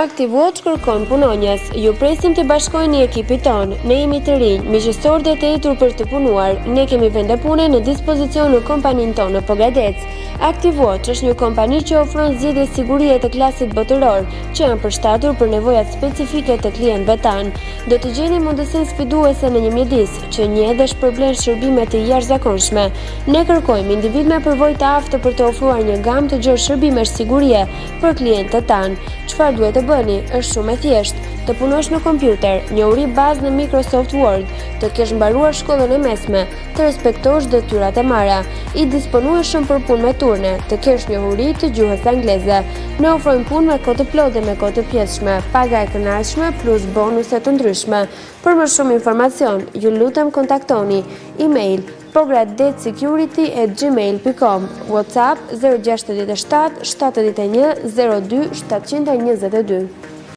Active Watch kërkon punonjës. Ju presim të bashkoheni ekipit tonë. Ne jemi të rinj, miqësorë dhe të etur për të punuar. Ne kemi vende pune në dispozicion në kompaninë tonë në Pogradec. Active Watch është një kompani që ofron zgjedhje sigurie të klasit botëror, që janë përshtatur për nevojat specifike të klientëve tanë. Do të gjeni mundësinë sfiduese në një mjedis që njeh dhe shpërblen shërbime të jashtëzakonshme. Ne kërkojmë individë me përvojë të aftë për të ofruar një gamë të gjerë shërbimesh sigurie, Për klientët tanë, çfarë duhet të bëni? Është shumë e thjeshtë. Të punosh në kompjuter, njohuri bazë në Microsoft Word, të kesh mbaruar shkollën e mesme, të respektosh detyrat e marra, i disponueshëm për punë me turne, të kesh njohuri të gjuhës angleze. Ne ofrojmë punë me kohë të plotë dhe me kohë të pjesshme, paga e kënaqshme plus bonuse të ndryshme. Për më shumë informacion, ju lutem kontaktoni email Pogradec Security et gmail dot com WhatsApp zero gjashtëdhjetë e shtatë shtatëdhjetë e një zero dy shtatëqind e njëzet e dy.